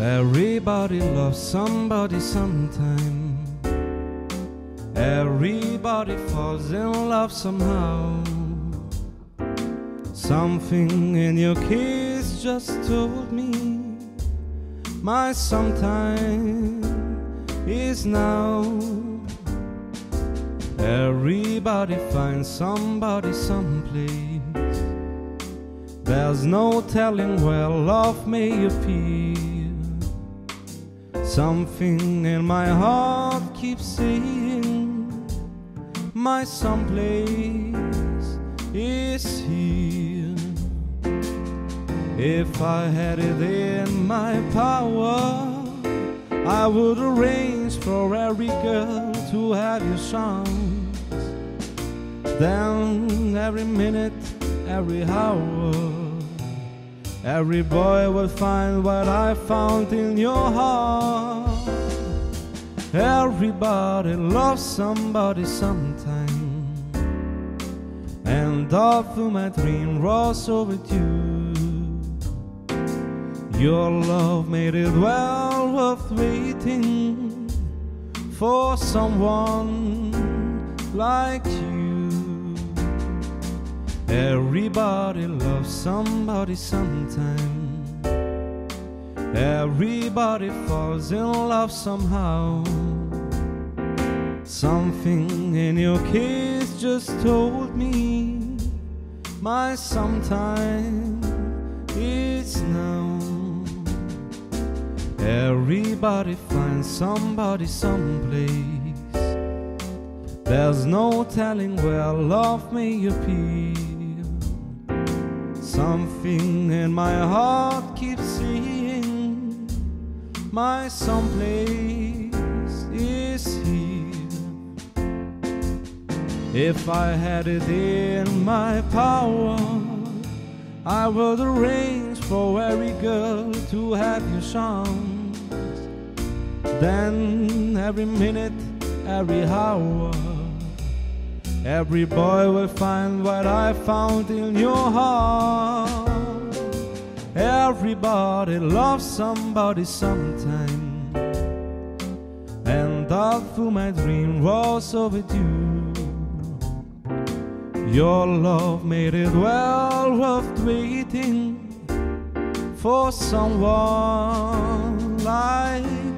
Everybody loves somebody sometime. Everybody falls in love somehow. Something in your kiss just told me my sometime is now. Everybody finds somebody someplace. There's no telling where love may appear. Something in my heart keeps saying, My someplace is here. If I had it in my power, I would arrange for every girl to have your songs. Then every minute, every hour, every boy will find what I found in your heart. Everybody loves somebody sometime, and all through my dream rose over you. Your love made it well worth waiting for someone like you. Everybody loves somebody sometime. Everybody falls in love somehow. Something in your kiss just told me my sometime is now. Everybody finds somebody someplace. There's no telling where love may appear. Something in my heart keeps saying, My someplace is here. If I had it in my power, I would arrange for every girl to have your songs. Then every minute, every hour, every boy will find what I found in your heart. Everybody loves somebody sometime, and all through my dream was overdue. Your love made it well worth waiting for someone like